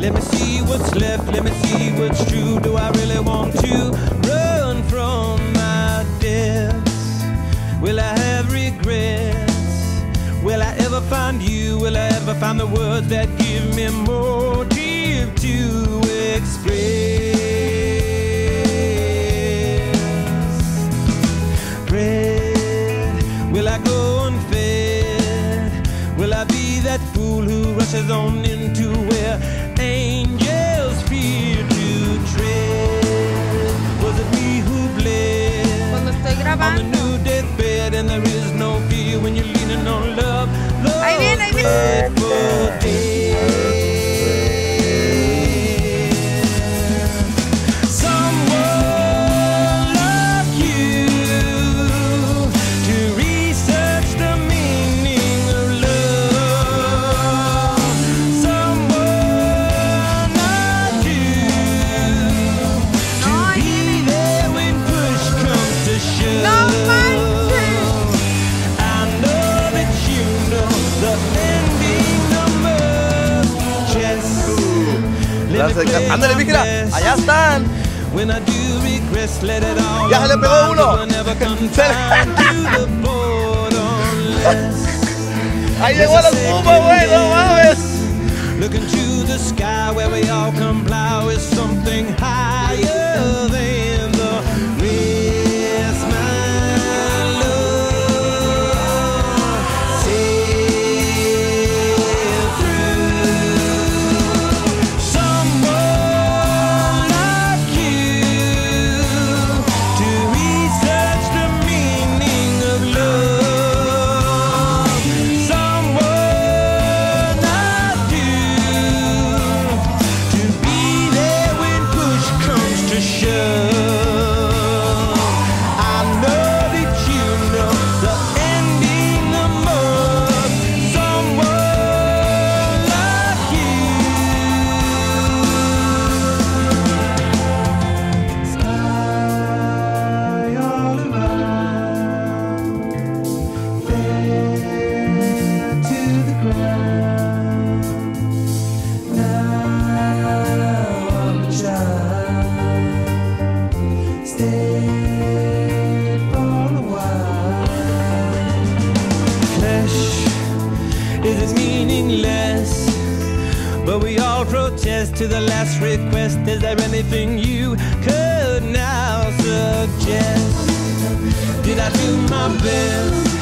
Let me see what's left, let me see what's true. Do I really want to run from my debts? Will I have regrets? Will I ever find you? Will I ever find the words that give me motive to express? Rushes on into where angels fear to tread? Was it me who bled? Cuando estoy On the new deathbed, and there is no fear when you're leaning on love. Love Ahí viene, ahí viene. Play Ándale, best. Allá están. When I do regress, let it all Ya se le pegó uno. We're never confined to the board unless Ahí llegó la espuma, güey. No mames. But we all protest to the last request. Is there anything you could now suggest? Did I do my best?